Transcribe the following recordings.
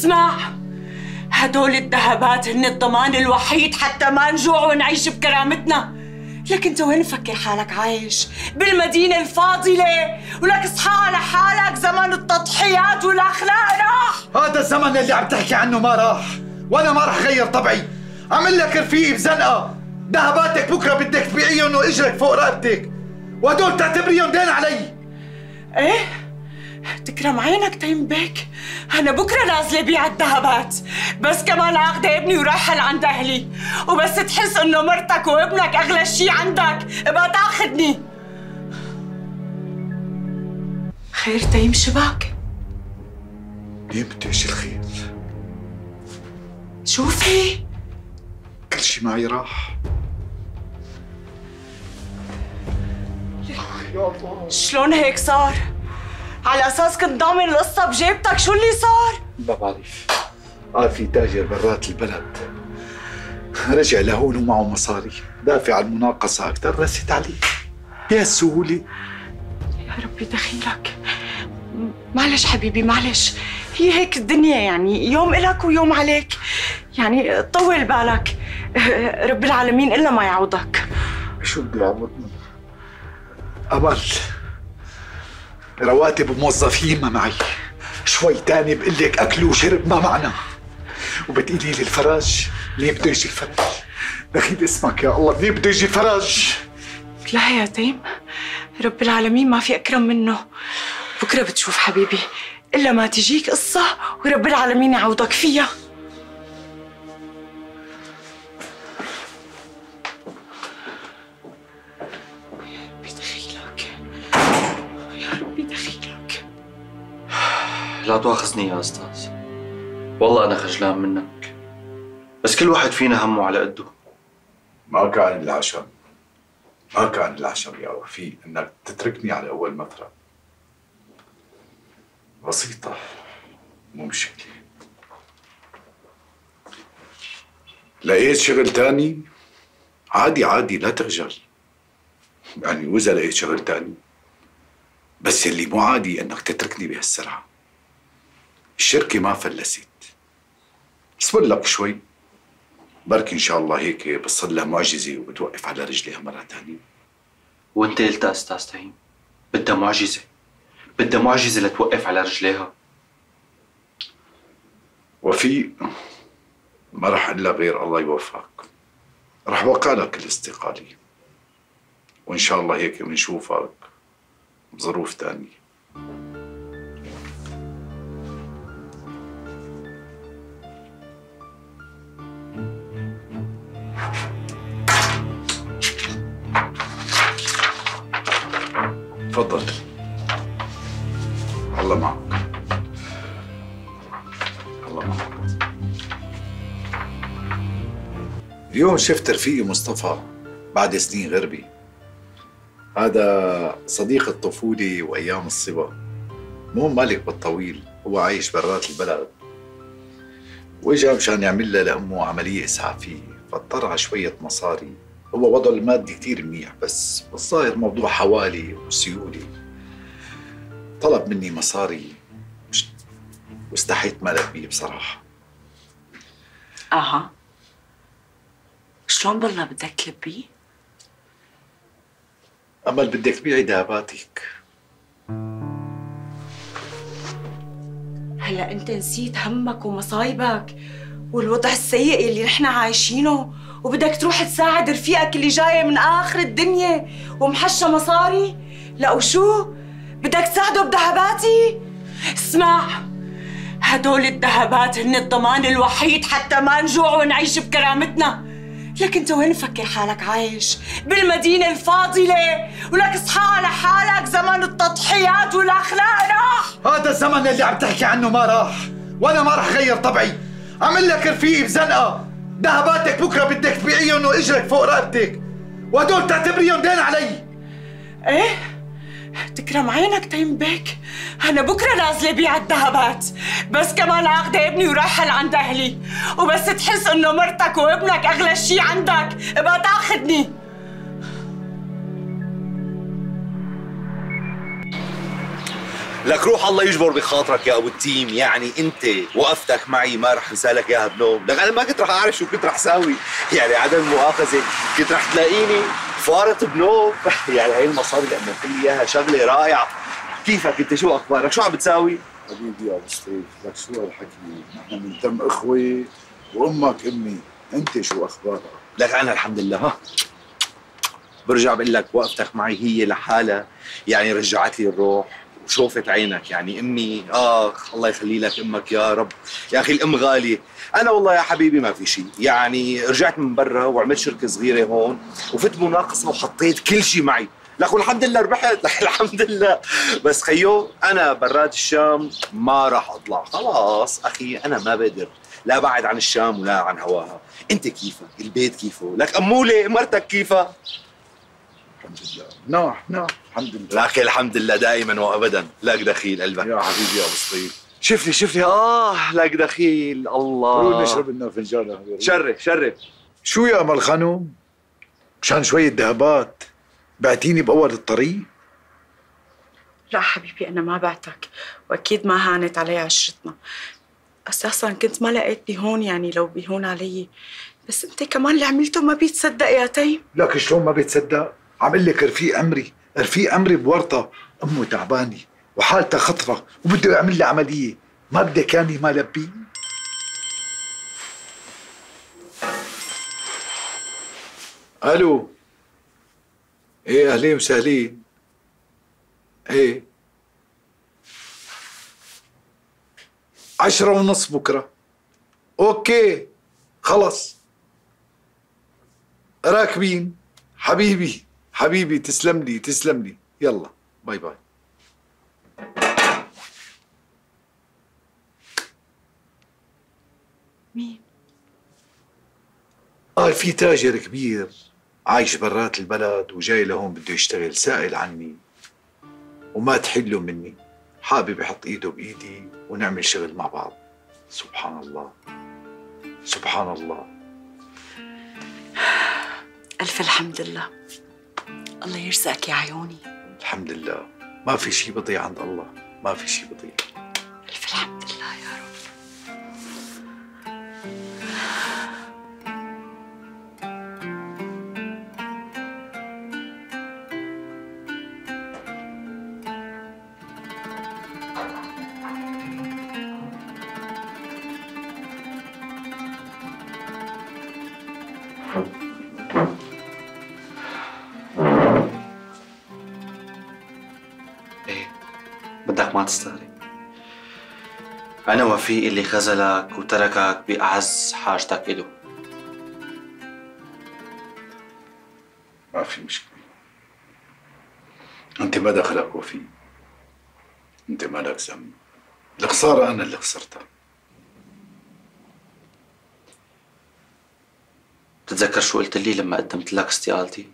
اسمع. هدول الذهبات هن الضمان الوحيد حتى ما نجوع ونعيش بكرامتنا. لك انت وين مفكر حالك عايش؟ بالمدينة الفاضلة. ولك اصحى على حالك زمن التضحيات والأخلاق راح. هذا الزمن اللي عم تحكي عنه ما راح. وأنا ما راح غير طبعي. عمل لك رفيقي بزنقة ذهباتك بكرة بدك تبيعيهم وإجرك فوق رقبتك. وهدول تعتبريهم دين علي. إيه؟ تكرم عينك تيم بيك؟ أنا بكرة نازلة بيع الذهبات. بس كمان اخذ ابني ورايحه لعند أهلي. وبس تحس إنه مرتك وابنك أغلى شيء عندك. ابقى تاخذني خير تيم شباك. يمتى إيش الخير؟ شو في؟ كل شيء معي راح. شلون هيك صار؟ على أساس كنت ضامن القصة بجيبتك شو اللي صار؟ ما بعرف قال في تاجر برات البلد. رجع لهون ومعه مصاري. دافع المناقصة أكثر رست عليه. بهالسهولة يا ربي دخيلك. معلش حبيبي معلش. هي هيك الدنيا يعني يوم إلك ويوم عليك. يعني طول بالك. رب العالمين إلا ما يعوضك. شو بده يعوضني؟ أمل رواتب موظفين ما معي شوي تاني بقول لك أكل وشرب ما معنا وبتقولي لي الفراج ليه بده يجي الفراج؟ دخيل اسمك يا الله ليه بده يجي الفراج؟ لا يا تيم رب العالمين ما في أكرم منه بكرة بتشوف حبيبي إلا ما تجيك قصة ورب العالمين يعوضك فيها لا تواخذني يا أستاذ. والله أنا خجلان منك. بس كل واحد فينا همه على قده. ما كان العشم. ما كان العشم يا وفي إنك تتركني على أول مطرة بسيطة. مو مشكلة. لقيت شغل تاني؟ عادي عادي لا تخجل. يعني وإذا لقيت شغل تاني. بس اللي مو عادي إنك تتركني بهالسرعة الشركة ما فلست اصبر لك شوي. بركي إن شاء الله هيك بتصير لها معجزة وبتوقف على رجليها مرة ثانية وانت قلت أستاذ تهيم بدها معجزة. بدها معجزة لتوقف على رجليها. وفي ما رح لك غير الله يوفقك. رح وقع لك الاستقالة وإن شاء الله هيك بنشوفك بظروف تانية. تفضل. الله معك. الله معك. اليوم شفت رفيقي مصطفى بعد سنين غربي. هذا صديق الطفولة وأيام الصبا. مو مالك بالطويل هو عايش برات البلد. وإجا مشان يعمل لها لأمه عملية إسعافية فاضطر على شوية مصاري. هو وضعه المادي كتير منيح بس بالظاهر موضوع حوالي وسيولة طلب مني مصاري واستحيت ما ألبيه بصراحة. أها. شلون بالله بدك تلبيه؟ أمل بدك تبيعي ذهباتك هلا أنت نسيت همك ومصايبك والوضع السيء اللي نحن عايشينه. وبدك تروح تساعد رفيقك اللي جاي من آخر الدنيا ومحشى مصاري؟ لا وشو؟ بدك تساعده بذهباتي؟ اسمع هدول الذهبات هن الضمان الوحيد حتى ما نجوع ونعيش بكرامتنا. لك انت وين مفكر حالك عايش؟ بالمدينة الفاضلة. ولك اصحى على حالك زمن التضحيات والأخلاق. راح! هذا الزمن اللي عم تحكي عنه ما راح. وأنا ما راح غير طبعي. عمل لك رفيقي بزنقة. ذهباتك بكرة بدك تبيعيهم وإجرك فوق رقبتك. وهدول تعتبريهم دين علي. إيه؟ تكرم عينك تيم بيك أنا بكرة نازلة بيع الذهبات. بس كمان اخذ ابني ورايحة لعند أهلي. وبس تحس إنه مرتك وابنك أغلى شيء عندك. إبقى تعا خذني لك روح الله يجبر بخاطرك يا أبو التيم. يعني أنت وقفتك معي ما رح انسى لك إياها بنوب. لك أنا ما كنت رح أعرف شو كنت رح ساوي. يعني عدم المؤاخذة كنت رح تلاقيني فارط بنوم. يعني هي المصاري اللي عم لي إياها شغلة رائعة. كيفك أنت؟ شو أخبارك؟ شو عم بتساوي؟ حبيبي يا أبو سطيف لك شو هالحكي؟ نحن من دم إخوة وأمك أمي. أنت شو أخبارك؟ لك أنا الحمد لله. ها. برجع بقول لك وقفتك معي هي لحالها. يعني رجعت لي الروح. وشوفت عينك يعني. أمي اخ الله يخلي لك أمك يا رب. يا أخي الأم غالية. أنا والله يا حبيبي ما في شيء. يعني رجعت من برا وعملت شركة صغيرة هون وفت مناقصة وحطيت كل شيء معي. لك والحمد لله ربحت. لك الحمد لله. بس خيو أنا برات الشام ما راح أطلع. خلاص أخي أنا ما بقدر. لا بعد عن الشام ولا عن هواها. أنت كيفك؟ البيت كيفه؟ لك أمولة مرتك كيفها الحمد لله. ناح ناح الحمد لله. لك الحمد لله دائما وابدا. لك دخيل قلبك. يا حبيبي يا أبو لي شوف لي آه لك دخيل. الله. خلونا نشرب لنا فنجان. شرف شرف شو يا أمل خانم؟ مشان شوية ذهبات بعتيني بأول الطريق. لا حبيبي أنا ما بعتك. وأكيد ما هانت علي عشرتنا. أساسا كنت ما لقيتني هون يعني لو بيهون علي. بس أنت كمان اللي عملته ما بيتصدق يا تيم. لك شلون ما بتصدق عم لك رفيق أمري رفيق أمري بورطة. أمه تعبانة وحالتها خطرة وبده يعمل لي عملية. ما بدك ياني ما لبيه ألو؟ إيه أهلين وسهلين. إيه؟ عشرة ونص بكرة. أوكي خلص. راكبين. حبيبي. حبيبي تسلم لي تسلم لي. يلا bye bye. مين؟ قال في تاجر كبير عايش برات البلد وجاي لهون بده يشتغل سائل عني. وما تحله مني. حابب يحط إيده بإيدي ونعمل شغل مع بعض. سبحان الله. سبحان الله. ألف الحمد لله. الله يرزقك يا عيوني. الحمد لله. ما في شيء بضيع عند الله. ما في شيء بضيع. أنا وفيق اللي خذلك وتركك بأعز حاجتك إله ما في مشكلة. أنت ما دخلك وفي. أنت مالك ذنب. الخسارة أنا اللي خسرتها. بتتذكر شو قلت لي لما قدمت لك استقالتي؟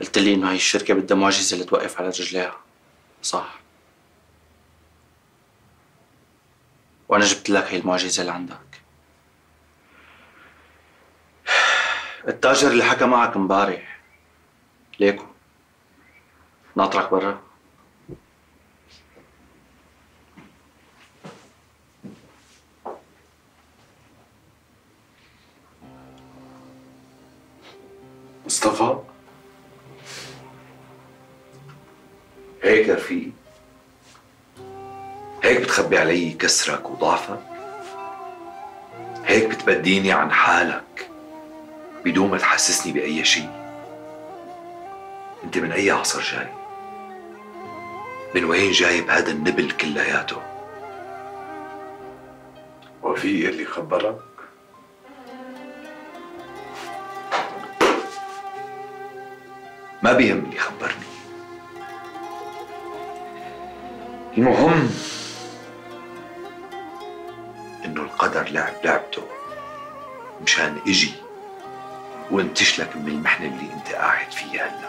قلت لي إنه هاي الشركة بدها معجزة لتوقف على رجليها. صح. وأنا جبت لك هي المعجزة اللي عندك. التاجر اللي حكى معك امبارح. ليكو. ناطرك برا. مصطفى. هيك يا رفيق هيك بتخبي علي كسرك وضعفك؟ هيك بتبديني عن حالك بدون ما تحسسني بأي شيء أنت من أي عصر جاي؟ من وين جايب هذا النبل كلياته؟ وفي اللي خبرك؟ ما بيهمني خبرني. المهم إنه القدر لعب لعبته مشان إجي وانتشلك من المحنة اللي أنت قاعد فيها هلا.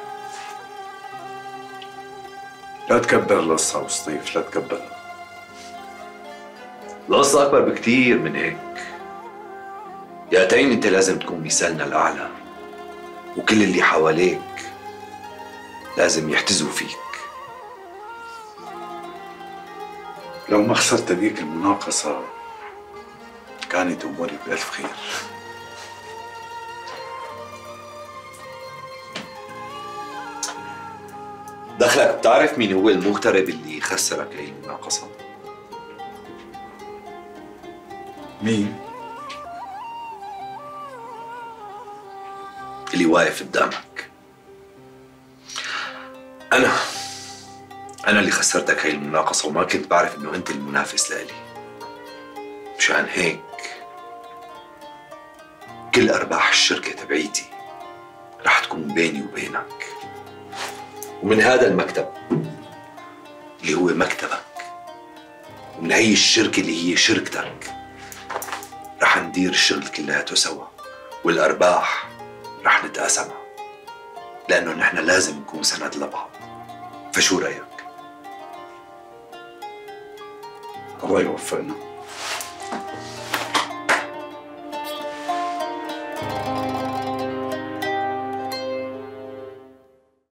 لا تكبر القصة وسطيف لا تكبرها القصة أكبر بكتير من هيك. يا تيم أنت لازم تكون مثالنا الأعلى وكل اللي حواليك لازم يحتزوا فيك. لو ما خسرت هذيك المناقصة كانت أموري بألف خير دخلك بتعرف مين هو المغترب اللي خسرك هي المناقصة؟ مين؟ اللي واقف قدامك أنا أنا اللي خسرتك هاي المناقصة وما كنت بعرف إنه أنت المنافس لإلي. مشان هيك كل أرباح الشركة تبعيتي رح تكون بيني وبينك. ومن هذا المكتب اللي هو مكتبك ومن هي الشركة اللي هي شركتك رح ندير الشغل كلياته سوا والأرباح رح نتقاسمها. لأنه نحن لازم نكون سند لبعض. فشو رأيك؟ الله يوفقنا